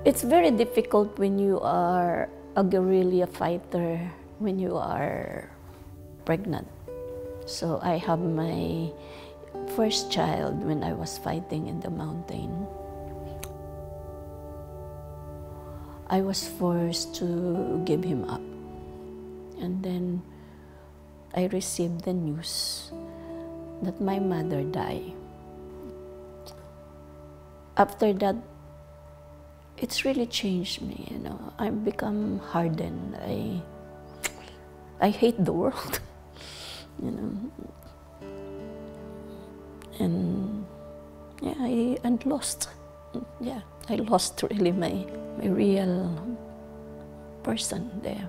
It's very difficult when you are a guerrilla fighter when you are pregnant. So I have my first child when I was fighting in the mountain. I was forced to give him up. And then I received the news that my mother died. After that, it's really changed me, you know. I've become hardened. I, I hate the world, you know. And yeah, I and lost. Yeah, I lost really my, my real person there.